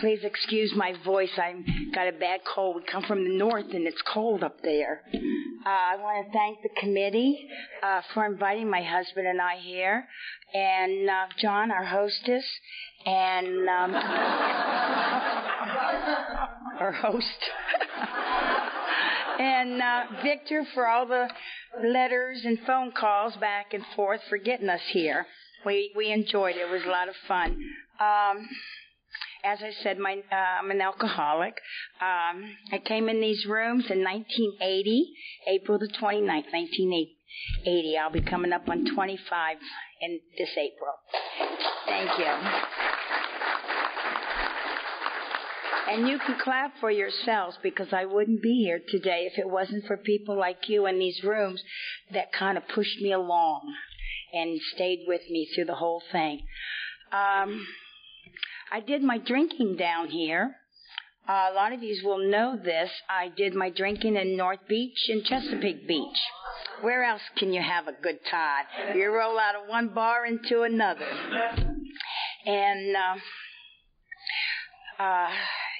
Please excuse my voice. I've got a bad cold. We come from the north and it's cold up there. Uh, I want to thank the committee uh, for inviting my husband and I here, and uh, John, our hostess, and um, our host, and uh, Victor for all the letters and phone calls back and forth for getting us here. We we enjoyed it. It was a lot of fun. Um, as I said, my, uh, I'm an alcoholic. Um, I came in these rooms in 1980, April the 29th, 1980. I'll be coming up on 25 in this April. Thank you. And you can clap for yourselves because I wouldn't be here today if it wasn't for people like you in these rooms that kind of pushed me along and stayed with me through the whole thing. Um, I did my drinking down here. Uh, a lot of you will know this. I did my drinking in North Beach and Chesapeake Beach. Where else can you have a good time? You roll out of one bar into another. And uh, uh,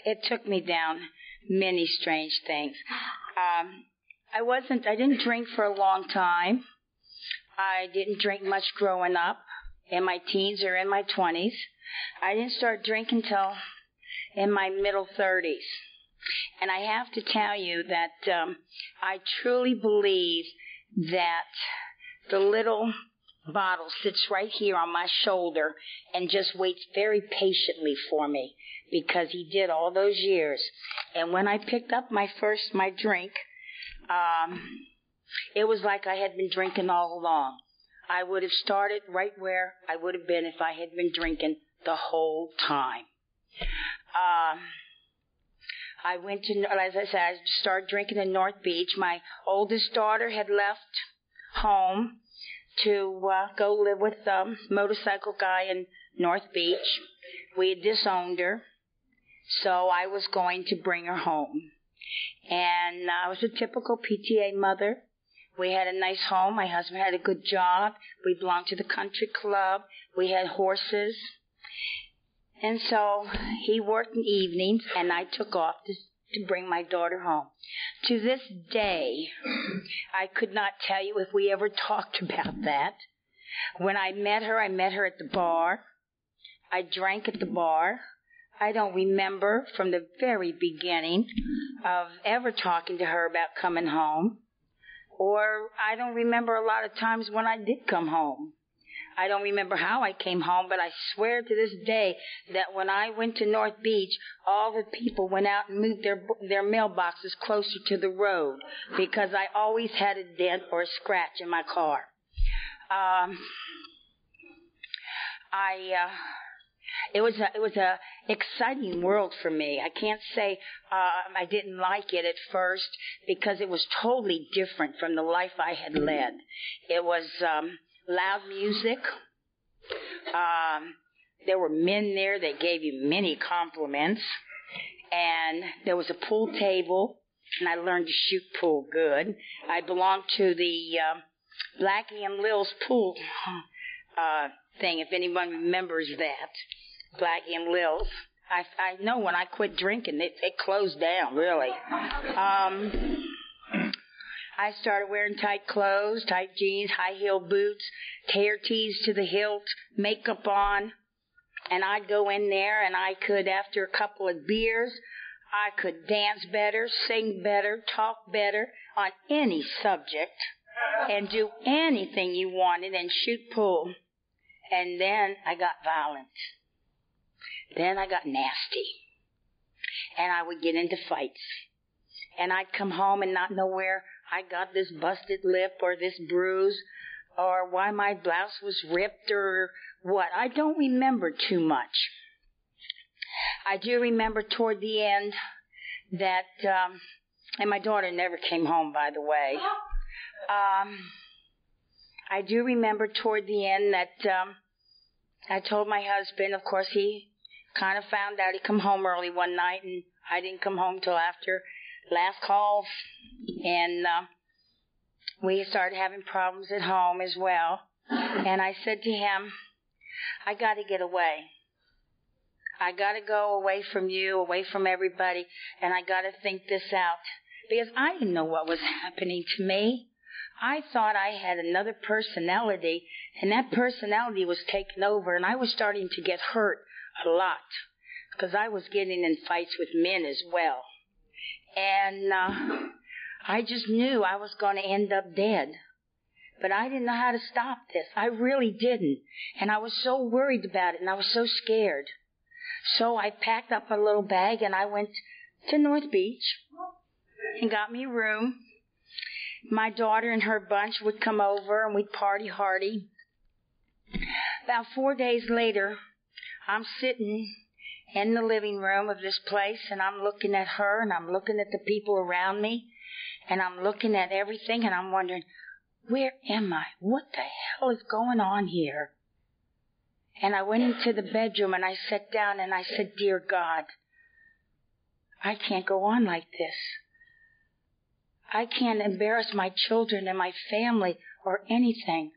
it took me down many strange things. Um, I wasn't, I didn't drink for a long time. I didn't drink much growing up in my teens or in my 20s. I didn't start drinking till in my middle 30s. And I have to tell you that um, I truly believe that the little bottle sits right here on my shoulder and just waits very patiently for me because he did all those years. And when I picked up my first my drink, um, it was like I had been drinking all along. I would have started right where I would have been if I had been drinking the whole time. Um, I went to, as I said, I started drinking in North Beach. My oldest daughter had left home to uh, go live with um, motorcycle guy in North Beach. We had disowned her, so I was going to bring her home. And I was a typical PTA mother. We had a nice home. My husband had a good job. We belonged to the country club. We had horses. And so he worked in evenings, and I took off to, to bring my daughter home. To this day, I could not tell you if we ever talked about that. When I met her, I met her at the bar. I drank at the bar. I don't remember from the very beginning of ever talking to her about coming home. Or I don't remember a lot of times when I did come home. I don't remember how I came home, but I swear to this day that when I went to North Beach, all the people went out and moved their their mailboxes closer to the road because I always had a dent or a scratch in my car. Um, I uh, it was a, it was a exciting world for me. I can't say uh, I didn't like it at first because it was totally different from the life I had led. It was um, loud music. Um, there were men there that gave you many compliments. And there was a pool table, and I learned to shoot pool good. I belonged to the uh, Blackie and Lil's pool uh, thing, if anyone remembers that. Blackie and Lil's. I, I know when I quit drinking, it, it closed down, really. Um, I started wearing tight clothes, tight jeans, high heel boots, hair tees to the hilt, makeup on, and I'd go in there and I could, after a couple of beers, I could dance better, sing better, talk better on any subject, and do anything you wanted and shoot pool. And then I got violent. Then I got nasty. And I would get into fights. And I'd come home and not know where I got this busted lip or this bruise or why my blouse was ripped or what. I don't remember too much. I do remember toward the end that um, and my daughter never came home, by the way. Um, I do remember toward the end that um, I told my husband. Of course, he kind of found out. He come home early one night, and I didn't come home till after last call, and uh, we started having problems at home as well. And I said to him, "I got to get away." I got to go away from you, away from everybody, and I got to think this out. Because I didn't know what was happening to me. I thought I had another personality, and that personality was taken over, and I was starting to get hurt a lot because I was getting in fights with men as well. And uh, I just knew I was going to end up dead. But I didn't know how to stop this. I really didn't. And I was so worried about it, and I was so scared. So I packed up a little bag and I went to North Beach and got me a room. My daughter and her bunch would come over and we'd party hardy. About four days later, I'm sitting in the living room of this place and I'm looking at her and I'm looking at the people around me and I'm looking at everything and I'm wondering, where am I? What the hell is going on here? And I went into the bedroom and I sat down and I said, Dear God, I can't go on like this. I can't embarrass my children and my family or anything.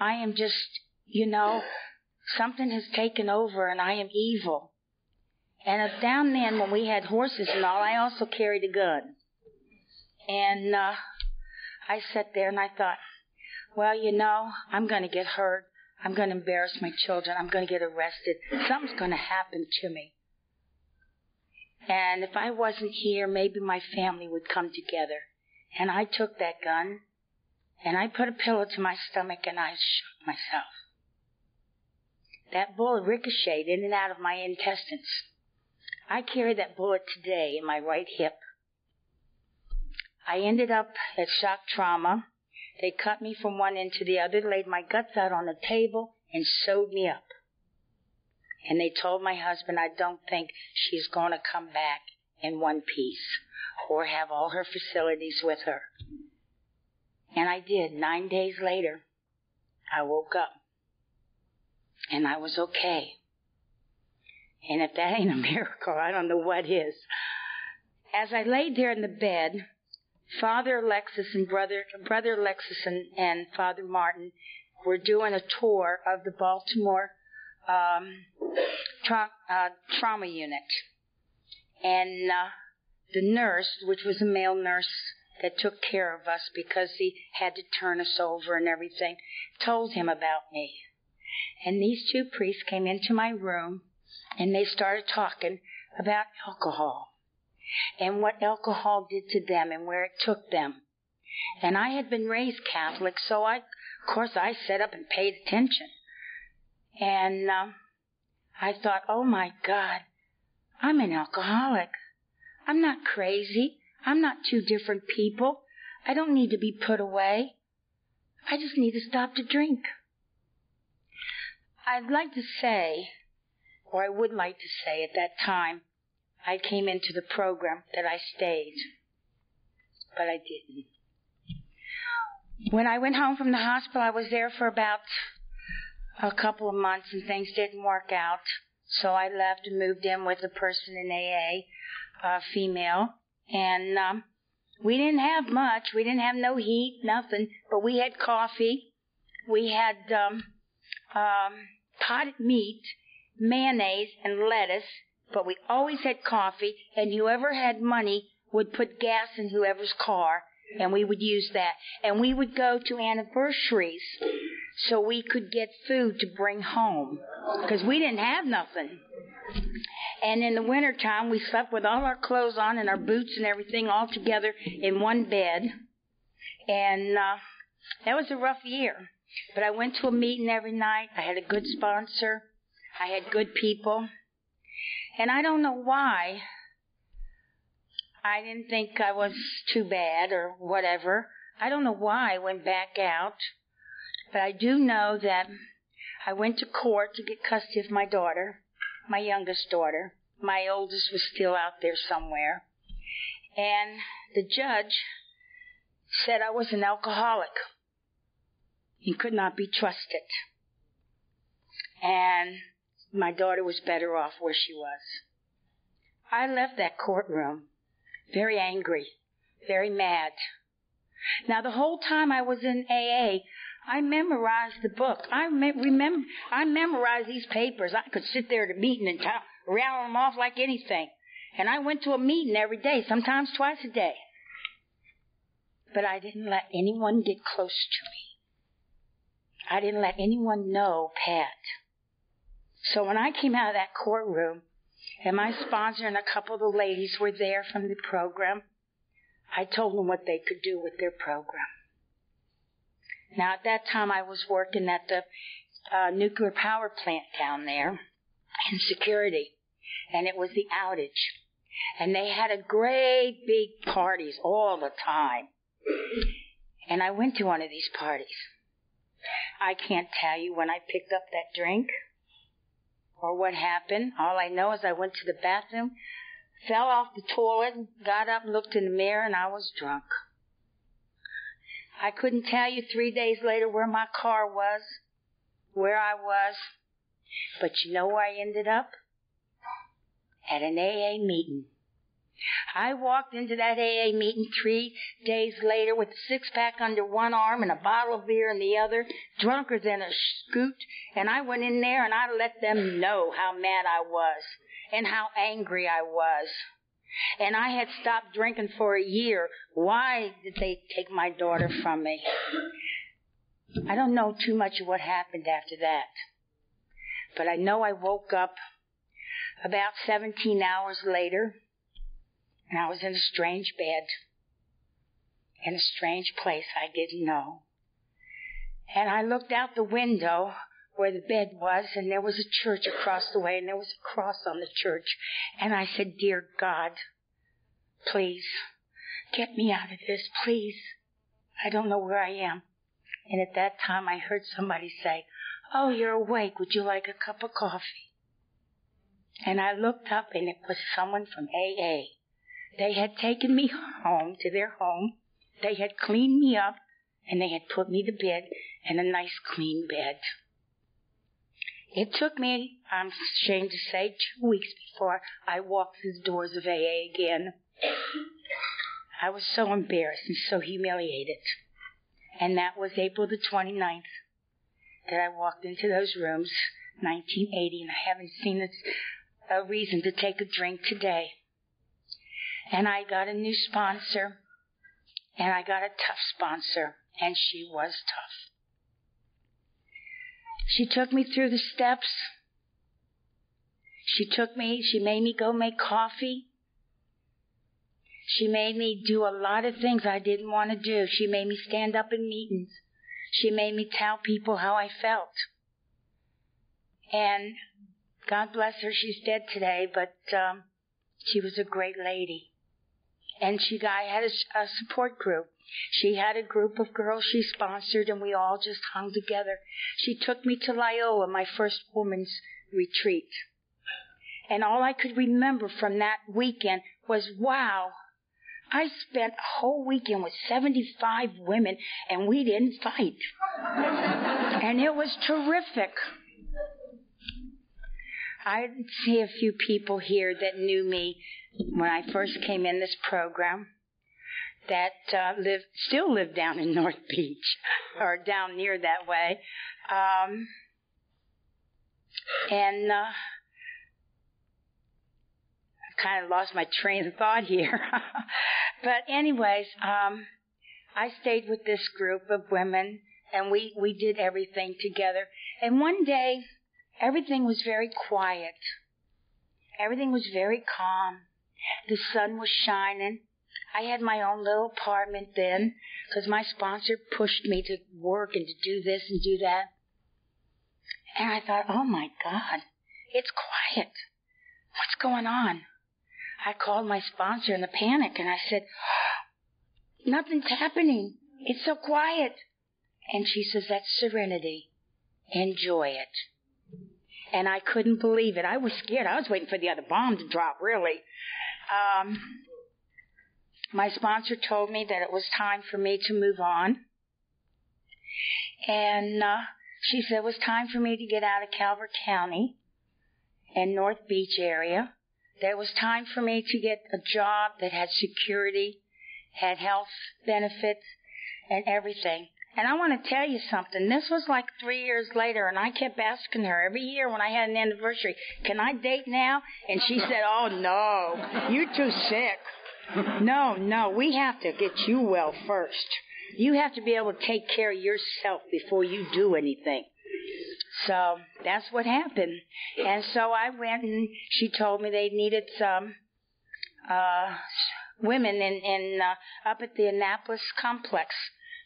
I am just, you know, something has taken over and I am evil. And down then, when we had horses and all, I also carried a gun. And uh, I sat there and I thought, well, you know, I'm going to get hurt. I'm going to embarrass my children. I'm going to get arrested. Something's going to happen to me. And if I wasn't here, maybe my family would come together. And I took that gun and I put a pillow to my stomach and I shot myself. That bullet ricocheted in and out of my intestines. I carry that bullet today in my right hip. I ended up at shock trauma they cut me from one end to the other, laid my guts out on the table, and sewed me up. And they told my husband, I don't think she's going to come back in one piece or have all her facilities with her. And I did. Nine days later, I woke up and I was okay. And if that ain't a miracle, I don't know what is. As I laid there in the bed, Father Alexis and brother brother Alexis and, and Father Martin were doing a tour of the Baltimore um, tra- uh, trauma unit, and uh, the nurse, which was a male nurse that took care of us because he had to turn us over and everything, told him about me. And these two priests came into my room and they started talking about alcohol and what alcohol did to them and where it took them. And I had been raised Catholic, so I, of course, I sat up and paid attention. And um, I thought, oh my God, I'm an alcoholic. I'm not crazy. I'm not two different people. I don't need to be put away. I just need to stop to drink. I'd like to say, or I would like to say at that time, I came into the program that I stayed, but I didn't. When I went home from the hospital, I was there for about a couple of months and things didn't work out. So I left and moved in with a person in AA, a female, and um, we didn't have much. We didn't have no heat, nothing, but we had coffee. We had um, um, potted meat, mayonnaise, and lettuce, but we always had coffee, and whoever had money would put gas in whoever's car, and we would use that. And we would go to anniversaries so we could get food to bring home because we didn't have nothing. And in the wintertime, we slept with all our clothes on and our boots and everything all together in one bed. And uh, that was a rough year. But I went to a meeting every night. I had a good sponsor. I had good people. And I don't know why. I didn't think I was too bad or whatever. I don't know why I went back out. But I do know that I went to court to get custody of my daughter, my youngest daughter. My oldest was still out there somewhere. And the judge said I was an alcoholic and could not be trusted. And my daughter was better off where she was. I left that courtroom very angry, very mad. Now, the whole time I was in AA, I memorized the book. I me- remember, I memorized these papers. I could sit there at a meeting and t- rattle them off like anything. And I went to a meeting every day, sometimes twice a day. But I didn't let anyone get close to me. I didn't let anyone know Pat. So when I came out of that courtroom, and my sponsor and a couple of the ladies were there from the program, I told them what they could do with their program. Now, at that time, I was working at the uh, nuclear power plant down there in security, and it was the outage. And they had a great big parties all the time. And I went to one of these parties. I can't tell you when I picked up that drink or what happened. All I know is I went to the bathroom, fell off the toilet, got up, looked in the mirror, and I was drunk. I couldn't tell you three days later where my car was, where I was, but you know where I ended up? At an AA meeting. I walked into that AA meeting three days later with a six pack under one arm and a bottle of beer in the other, drunker than a scoot, and I went in there and I let them know how mad I was and how angry I was. And I had stopped drinking for a year. Why did they take my daughter from me? I don't know too much of what happened after that. But I know I woke up about 17 hours later and I was in a strange bed in a strange place I didn't know. And I looked out the window where the bed was, and there was a church across the way, and there was a cross on the church. And I said, Dear God, please, get me out of this, please. I don't know where I am. And at that time, I heard somebody say, Oh, you're awake. Would you like a cup of coffee? And I looked up, and it was someone from AA. They had taken me home to their home. They had cleaned me up, and they had put me to bed in a nice clean bed. It took me, I'm ashamed to say, two weeks before I walked through the doors of AA again. I was so embarrassed and so humiliated. And that was April the 29th that I walked into those rooms, 1980, and I haven't seen a, a reason to take a drink today. And I got a new sponsor, and I got a tough sponsor, and she was tough. She took me through the steps. She took me, she made me go make coffee. She made me do a lot of things I didn't want to do. She made me stand up in meetings. She made me tell people how I felt. And God bless her, she's dead today, but um, she was a great lady. And she I had a, a support group. She had a group of girls she sponsored, and we all just hung together. She took me to Loyola, my first woman's retreat. And all I could remember from that weekend was, wow, I spent a whole weekend with 75 women and we didn't fight. and it was terrific. I see a few people here that knew me when I first came in this program that uh, live still live down in North Beach or down near that way, um, and uh, I kind of lost my train of thought here. but anyways, um, I stayed with this group of women, and we we did everything together. And one day, everything was very quiet. Everything was very calm. The sun was shining. I had my own little apartment then because my sponsor pushed me to work and to do this and do that. And I thought, oh my God, it's quiet. What's going on? I called my sponsor in a panic and I said, nothing's happening. It's so quiet. And she says, that's serenity. Enjoy it. And I couldn't believe it. I was scared. I was waiting for the other bomb to drop, really. Um, my sponsor told me that it was time for me to move on. And uh, she said it was time for me to get out of Calvert County and North Beach area. That it was time for me to get a job that had security, had health benefits, and everything. And I want to tell you something. This was like three years later, and I kept asking her every year when I had an anniversary, "Can I date now?" And she said, "Oh no, you're too sick." No, no, we have to get you well first. You have to be able to take care of yourself before you do anything. So that's what happened. And so I went and she told me they needed some uh women in in uh, up at the Annapolis complex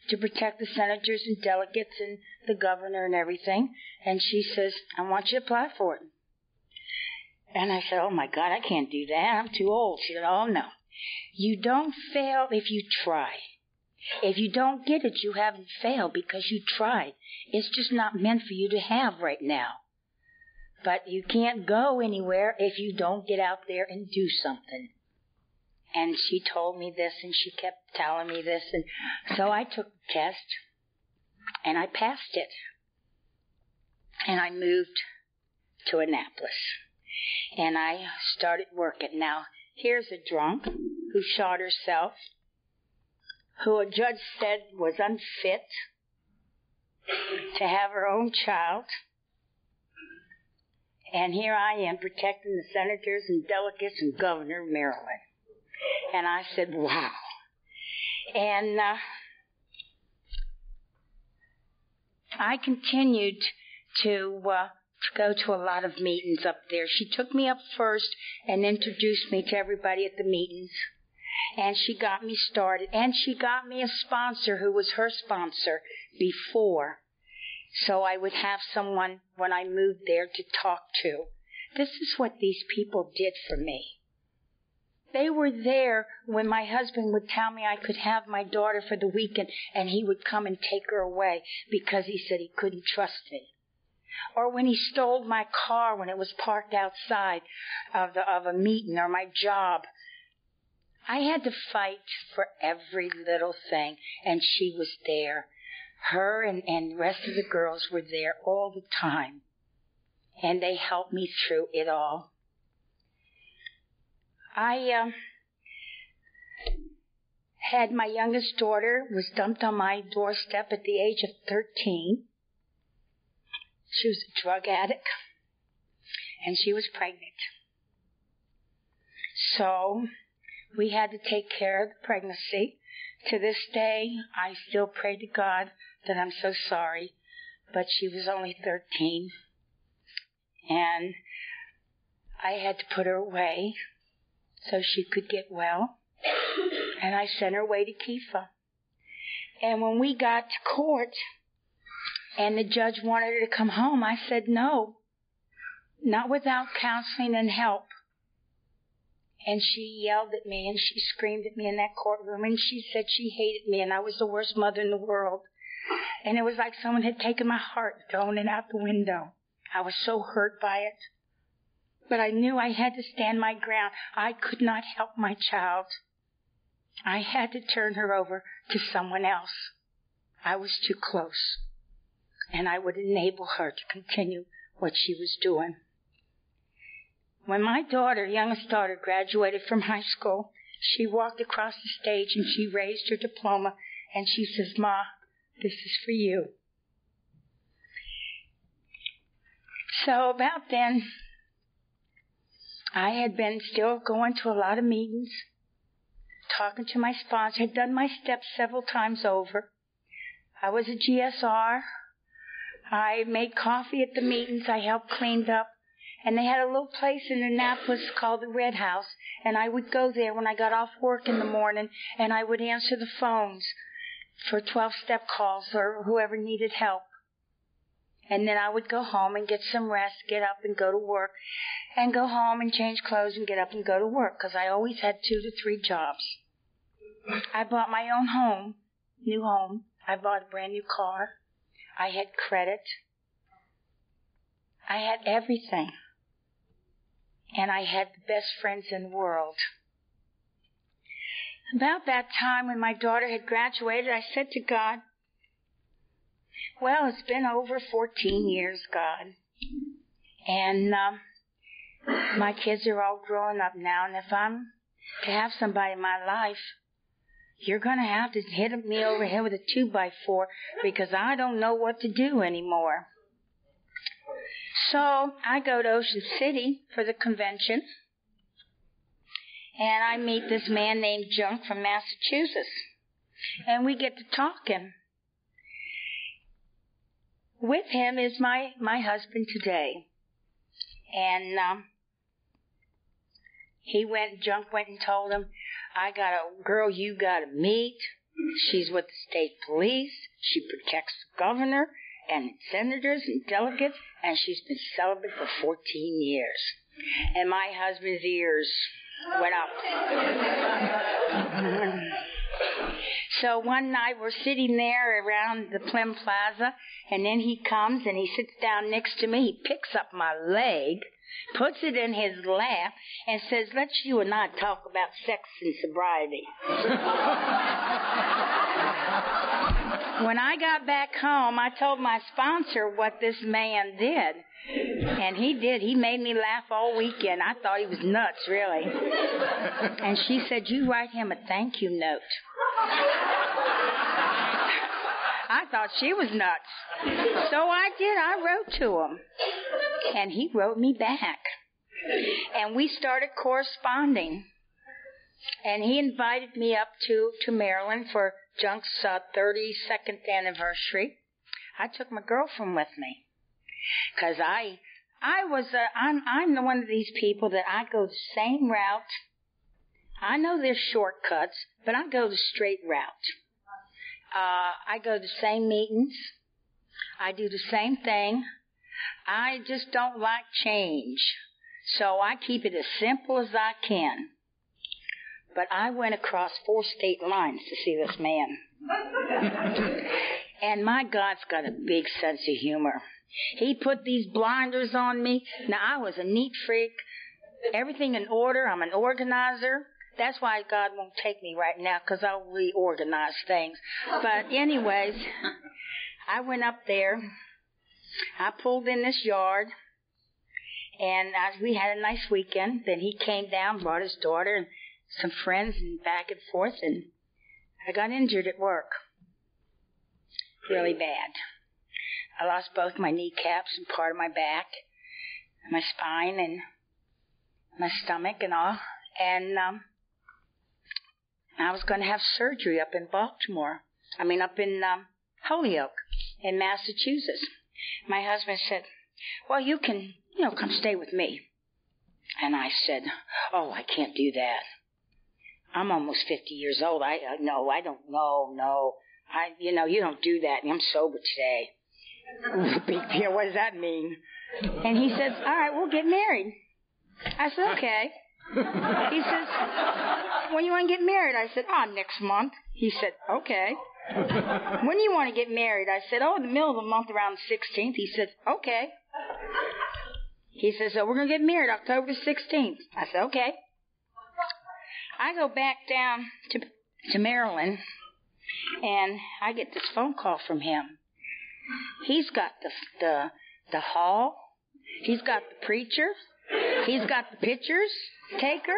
to protect the senators and delegates and the governor and everything. And she says, I want you to apply for it. And I said, Oh my God, I can't do that. I'm too old. She said, Oh no. You don't fail if you try. If you don't get it, you haven't failed because you tried. It's just not meant for you to have right now. But you can't go anywhere if you don't get out there and do something. And she told me this and she kept telling me this. And so I took the test and I passed it. And I moved to Annapolis. And I started working. Now, here's a drunk who shot herself, who a judge said was unfit to have her own child. And here I am protecting the senators and delegates and governor of Maryland. And I said, wow. And uh, I continued to, uh, to go to a lot of meetings up there. She took me up first and introduced me to everybody at the meetings. And she got me started. And she got me a sponsor who was her sponsor before. So I would have someone when I moved there to talk to. This is what these people did for me. They were there when my husband would tell me I could have my daughter for the weekend and he would come and take her away because he said he couldn't trust me. Or when he stole my car when it was parked outside of, the, of a meeting or my job. I had to fight for every little thing and she was there. Her and, and the rest of the girls were there all the time. And they helped me through it all. I uh, had my youngest daughter was dumped on my doorstep at the age of 13. She was a drug addict and she was pregnant. So we had to take care of the pregnancy. To this day, I still pray to God that I'm so sorry, but she was only 13. And I had to put her away so she could get well. And I sent her away to Kepha. And when we got to court and the judge wanted her to come home, I said no, not without counseling and help. And she yelled at me and she screamed at me in that courtroom and she said she hated me and I was the worst mother in the world. And it was like someone had taken my heart and thrown it out the window. I was so hurt by it but I knew I had to stand my ground. I could not help my child. I had to turn her over to someone else. I was too close. And I would enable her to continue what she was doing. When my daughter, youngest daughter, graduated from high school, she walked across the stage and she raised her diploma and she says, Ma, this is for you. So about then, I had been still going to a lot of meetings, talking to my sponsor, had done my steps several times over. I was a GSR. I made coffee at the meetings. I helped cleaned up. And they had a little place in Annapolis called the Red House. And I would go there when I got off work in the morning and I would answer the phones for 12 step calls or whoever needed help. And then I would go home and get some rest, get up and go to work, and go home and change clothes and get up and go to work because I always had two to three jobs. I bought my own home, new home. I bought a brand new car. I had credit. I had everything. And I had the best friends in the world. About that time when my daughter had graduated, I said to God, Well, it's been over 14 years, God. And um, my kids are all growing up now, and if I'm to have somebody in my life, you're going to have to hit me over the head with a two by four because I don't know what to do anymore. So I go to Ocean City for the convention, and I meet this man named Junk from Massachusetts, and we get to talking. With him is my my husband today, and um, he went. Junk went and told him I got a girl you got to meet. She's with the state police. She protects the governor and senators and delegates, and she's been celibate for 14 years. And my husband's ears went up. so one night we're sitting there around the Plim Plaza, and then he comes and he sits down next to me. He picks up my leg puts it in his lap, and says, Let's you and I talk about sex and sobriety. when I got back home, I told my sponsor what this man did. And he did. He made me laugh all weekend. I thought he was nuts, really. And she said, You write him a thank you note. I thought she was nuts. So I did. I wrote to him. And he wrote me back. And we started corresponding. And he invited me up to, to Maryland for Junk's uh, 32nd anniversary. I took my girlfriend with me. Cause I, I was, uh, I'm, I'm the one of these people that I go the same route. I know there's shortcuts, but I go the straight route. Uh, I go to the same meetings. I do the same thing. I just don't like change. So I keep it as simple as I can. But I went across four state lines to see this man. and my God's got a big sense of humor. He put these blinders on me. Now I was a neat freak. Everything in order. I'm an organizer. That's why God won't take me right now because I'll reorganize things. But anyways, I went up there. I pulled in this yard, and I, we had a nice weekend. Then he came down, brought his daughter and some friends, and back and forth, and I got injured at work, really bad. I lost both my kneecaps and part of my back, my spine, and my stomach, and all. And um, I was going to have surgery up in Baltimore. I mean, up in um, Holyoke in Massachusetts. My husband said, Well, you can, you know, come stay with me. And I said, Oh, I can't do that. I'm almost 50 years old. I, uh, no, I don't, no, no. I, you know, you don't do that. I'm sober today. What does that mean? And he says, All right, we'll get married. I said, Okay. He says, when you want to get married? I said, oh, next month. He said, okay. when do you want to get married? I said, oh, in the middle of the month around the 16th. He said, okay. He says, so we're going to get married October the 16th. I said, okay. I go back down to, to Maryland and I get this phone call from him. He's got the, the, the hall. He's got the preacher. He's got the pictures taker.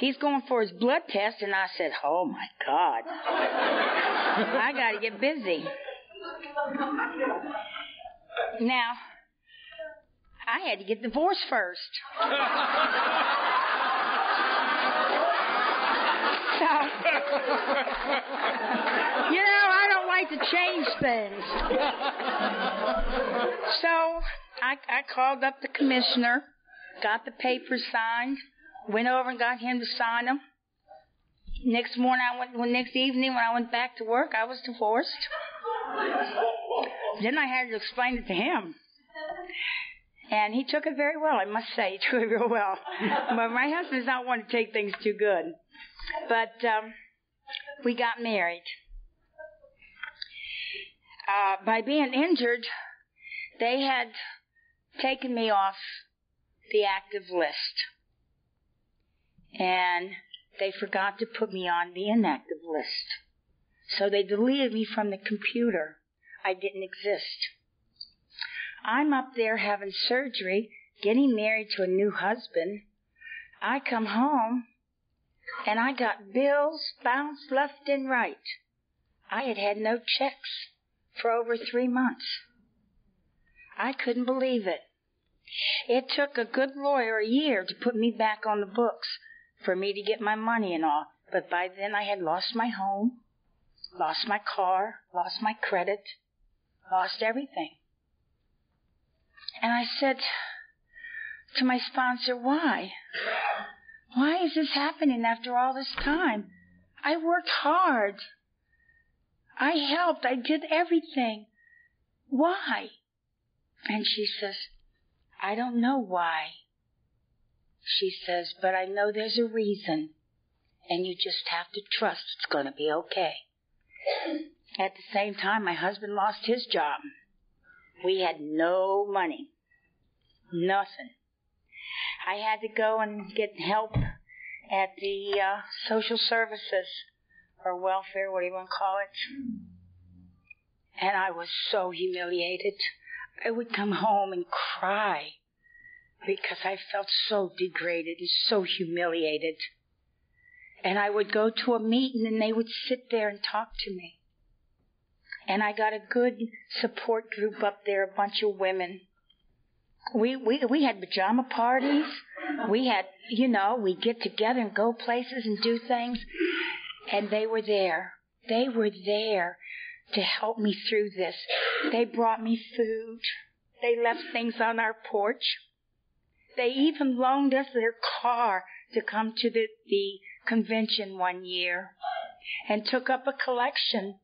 He's going for his blood test, and I said, Oh my God. I got to get busy. Now, I had to get divorced first. so, you know, I don't like to change things. So, I, I called up the commissioner got the papers signed, went over and got him to sign them. Next morning, I went. Well, next evening, when I went back to work, I was divorced. then I had to explain it to him, and he took it very well. I must say, he took it real well. but my husband husband's not one to take things too good. But um, we got married. Uh, by being injured, they had taken me off the active list. And they forgot to put me on the inactive list. So they deleted me from the computer. I didn't exist. I'm up there having surgery, getting married to a new husband. I come home and I got bills bounced left and right. I had had no checks for over three months. I couldn't believe it. It took a good lawyer a year to put me back on the books for me to get my money and all, but by then I had lost my home, lost my car, lost my credit, lost everything. And I said to my sponsor, why? Why is this happening after all this time? I worked hard. I helped. I did everything. Why? And she says, I don't know why. She says, but I know there's a reason. And you just have to trust it's going to be okay. At the same time, my husband lost his job. We had no money. Nothing. I had to go and get help at the uh, social services or welfare, what do you want to call it? And I was so humiliated. I would come home and cry because I felt so degraded and so humiliated. And I would go to a meeting and they would sit there and talk to me. And I got a good support group up there, a bunch of women. We we we had pajama parties. We had, you know, we get together and go places and do things. And they were there. They were there to help me through this. They brought me food. They left things on our porch. They even loaned us their car to come to the, the convention one year and took up a collection.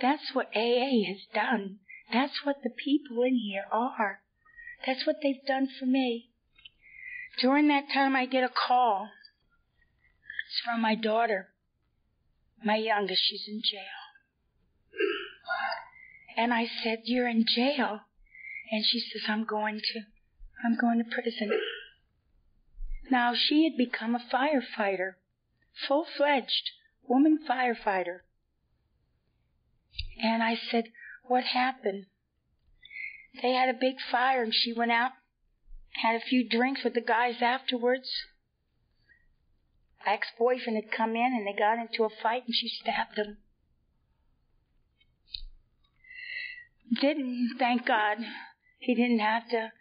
That's what AA has done. That's what the people in here are. That's what they've done for me. During that time, I get a call. It's from my daughter, my youngest. She's in jail. And I said, You're in jail. And she says, I'm going to, I'm going to prison. Now she had become a firefighter, full fledged woman firefighter. And I said, What happened? They had a big fire and she went out, had a few drinks with the guys afterwards. Ex boyfriend had come in and they got into a fight and she stabbed him. Didn't, thank God, he didn't have to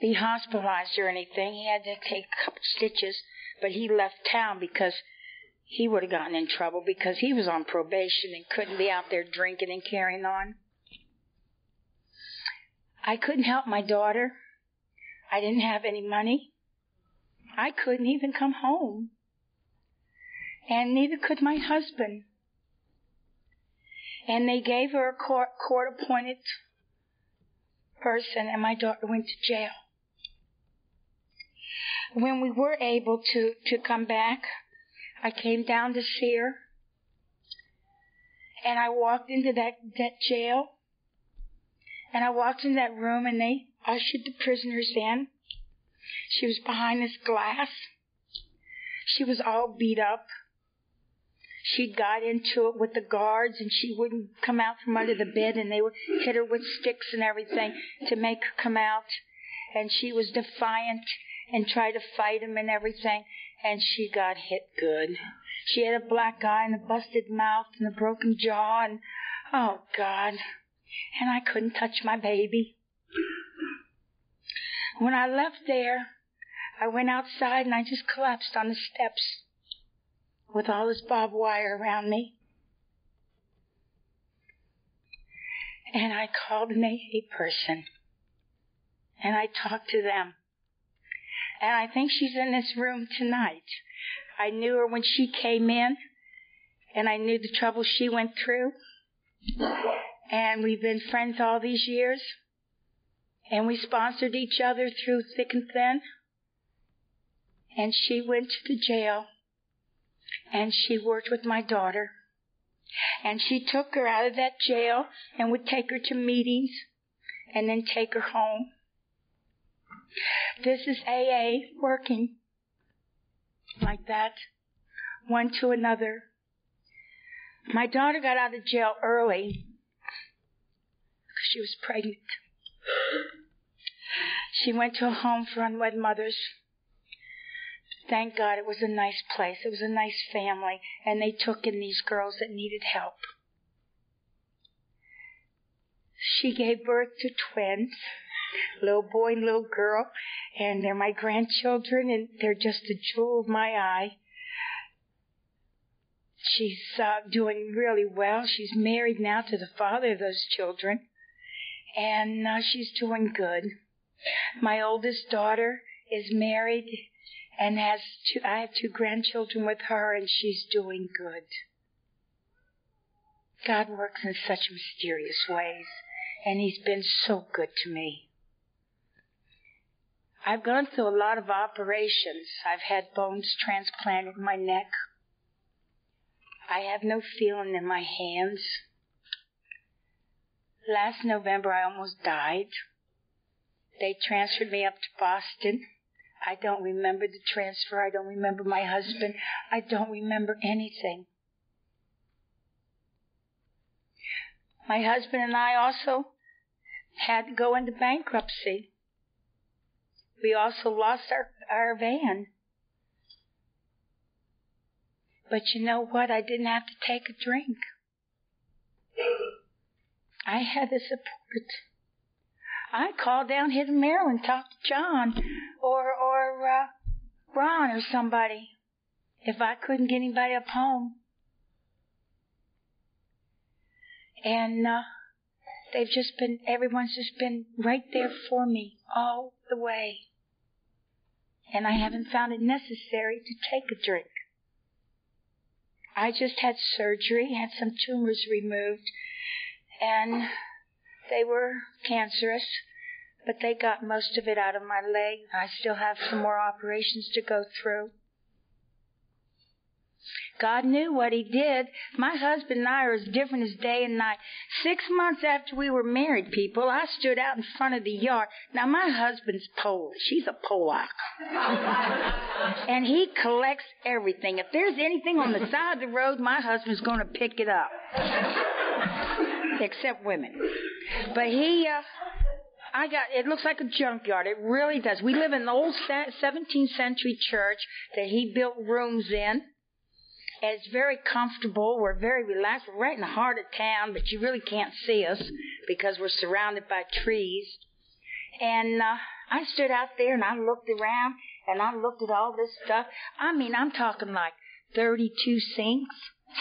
be hospitalized or anything. He had to take a couple stitches, but he left town because he would have gotten in trouble because he was on probation and couldn't be out there drinking and carrying on. I couldn't help my daughter. I didn't have any money. I couldn't even come home. And neither could my husband and they gave her a court, court appointed person, and my daughter went to jail. When we were able to, to come back, I came down to see her, and I walked into that, that jail, and I walked in that room, and they ushered the prisoners in. She was behind this glass. She was all beat up she got into it with the guards and she wouldn't come out from under the bed and they would hit her with sticks and everything to make her come out. And she was defiant and tried to fight him and everything. And she got hit good. She had a black eye and a busted mouth and a broken jaw and, oh God. And I couldn't touch my baby. When I left there, I went outside and I just collapsed on the steps with all this barbed wire around me. And I called an AA person and I talked to them. And I think she's in this room tonight. I knew her when she came in and I knew the trouble she went through. And we've been friends all these years. And we sponsored each other through thick and thin. And she went to the jail and she worked with my daughter. And she took her out of that jail and would take her to meetings and then take her home. This is AA working. like that, one to another. My daughter got out of jail early because she was pregnant. She went to a home for unwed mothers. Thank God it was a nice place. It was a nice family, and they took in these girls that needed help. She gave birth to twins, little boy and little girl, and they're my grandchildren, and they're just a jewel of my eye. She's uh, doing really well. She's married now to the father of those children, and uh, she's doing good. My oldest daughter is married and has two, I have two grandchildren with her, and she's doing good. God works in such mysterious ways, and He's been so good to me. I've gone through a lot of operations. I've had bones transplanted in my neck. I have no feeling in my hands. Last November, I almost died. They transferred me up to Boston. I don't remember the transfer. I don't remember my husband. I don't remember anything. My husband and I also had to go into bankruptcy. We also lost our, our van. But you know what? I didn't have to take a drink. I had the support. I called down here to Maryland, talked to John or uh, Ron or somebody if I couldn't get anybody up home. And uh, they've just been, everyone's just been right there for me all the way. And I haven't found it necessary to take a drink. I just had surgery, had some tumors removed, and they were cancerous, but they got most of it out of my leg. I still have some more operations to go through. God knew what He did. My husband and I are as different as day and night. Six months after we were married, people, I stood out in front of the yard. Now, my husband's Polish. He's a Polak. and he collects everything. If there's anything on the side of the road, my husband's going to pick it up. Except women. But he, uh, I got, it looks like a junkyard. It really does. We live in an old 17th century church that he built rooms in. It's very comfortable. We're very relaxed. We're right in the heart of town, but you really can't see us because we're surrounded by trees. And uh, I stood out there and I looked around and I looked at all this stuff. I mean, I'm talking like 32 sinks,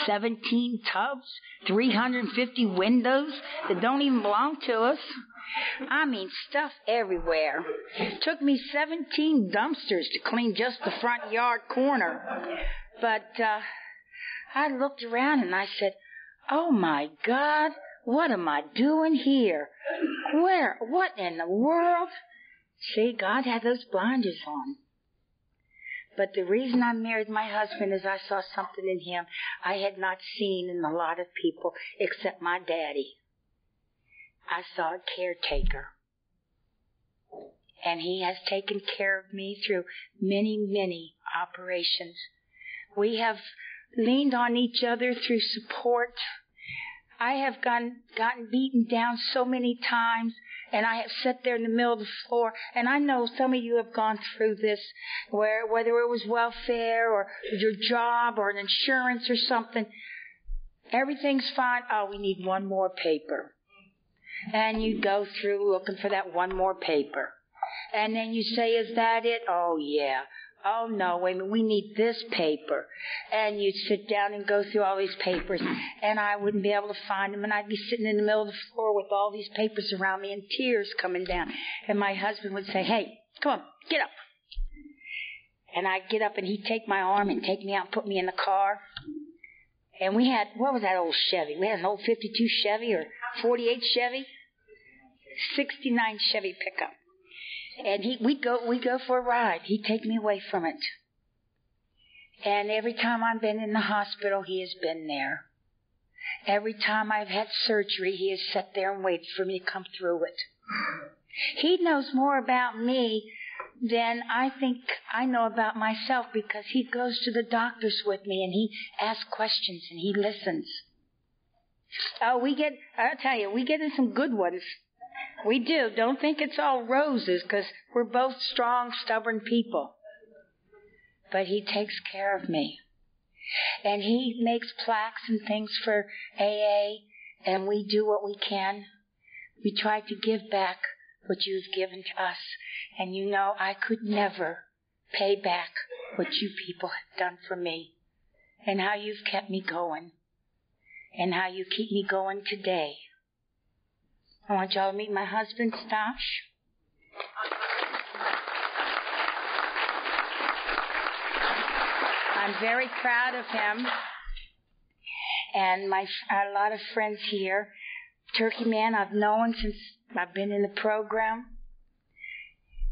17 tubs, 350 windows that don't even belong to us. I mean, stuff everywhere. Took me 17 dumpsters to clean just the front yard corner. But uh, I looked around and I said, Oh my God, what am I doing here? Where, what in the world? See, God had those blinders on. But the reason I married my husband is I saw something in him I had not seen in a lot of people except my daddy. I saw a caretaker. And he has taken care of me through many, many operations. We have leaned on each other through support. I have gotten, gotten beaten down so many times and I have sat there in the middle of the floor and I know some of you have gone through this where whether it was welfare or your job or an insurance or something everything's fine oh we need one more paper and you go through looking for that one more paper and then you say is that it oh yeah oh no, wait a minute, we need this paper. And you'd sit down and go through all these papers, and I wouldn't be able to find them, and I'd be sitting in the middle of the floor with all these papers around me and tears coming down. And my husband would say, hey, come on, get up. And I'd get up, and he'd take my arm and take me out and put me in the car. And we had, what was that old Chevy? We had an old 52 Chevy or 48 Chevy? 69 Chevy pickup. And he, we'd go, we'd go for a ride. He'd take me away from it. And every time I've been in the hospital, he has been there. Every time I've had surgery, he has sat there and waited for me to come through it. He knows more about me than I think I know about myself because he goes to the doctors with me and he asks questions and he listens. Oh, we get, I'll tell you, we get in some good ones. We do. Don't think it's all roses because we're both strong, stubborn people. But he takes care of me. And he makes plaques and things for AA and we do what we can. We try to give back what you've given to us. And you know, I could never pay back what you people have done for me and how you've kept me going and how you keep me going today. I want y'all to meet my husband, Stosh. I'm very proud of him and my a lot of friends here. Turkey Man I've known since I've been in the program.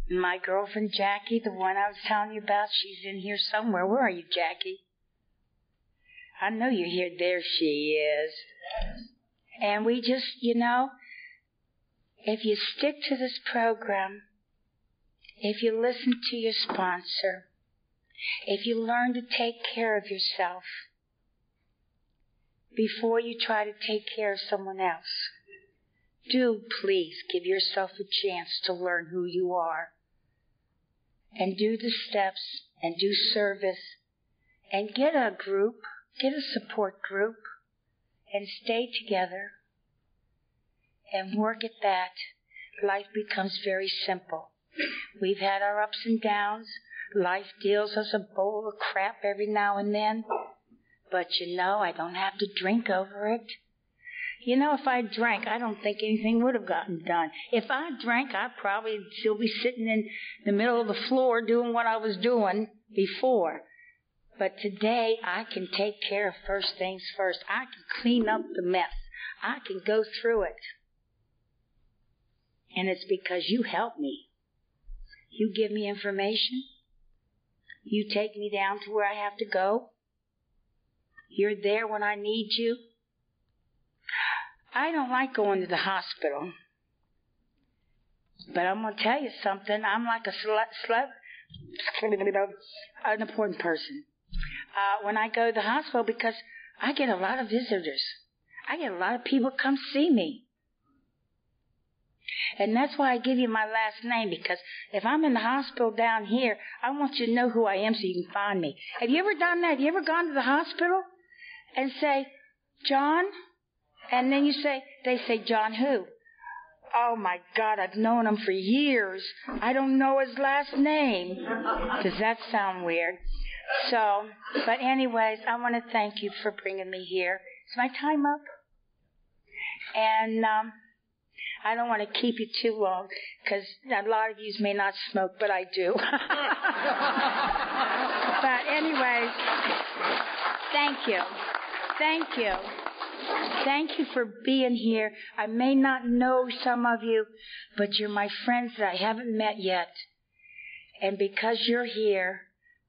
My girlfriend Jackie, the one I was telling you about, she's in here somewhere. Where are you, Jackie? I know you're here. There she is. And we just, you know, if you stick to this program, if you listen to your sponsor, if you learn to take care of yourself before you try to take care of someone else, do please give yourself a chance to learn who you are and do the steps and do service and get a group, get a support group and stay together and work at that. Life becomes very simple. We've had our ups and downs. Life deals us a bowl of crap every now and then. But you know, I don't have to drink over it. You know, if I drank, I don't think anything would have gotten done. If I drank, I'd probably still be sitting in the middle of the floor doing what I was doing before. But today, I can take care of first things first. I can clean up the mess. I can go through it. And it's because you help me. You give me information. You take me down to where I have to go. You're there when I need you. I don't like going to the hospital. But I'm going to tell you something. I'm like a slut, slut, an important person. Uh, when I go to the hospital because I get a lot of visitors. I get a lot of people come see me. And that's why I give you my last name because if I'm in the hospital down here, I want you to know who I am so you can find me. Have you ever done that? Have you ever gone to the hospital and say, John? And then you say, they say, John who? Oh my God, I've known him for years. I don't know his last name. Does that sound weird? So, but anyways, I want to thank you for bringing me here. Is my time up? And um, I don't want to keep you too long because a lot of you may not smoke, but I do. but anyways, thank you. Thank you. Thank you for being here. I may not know some of you, but you're my friends that I haven't met yet. And because you're here,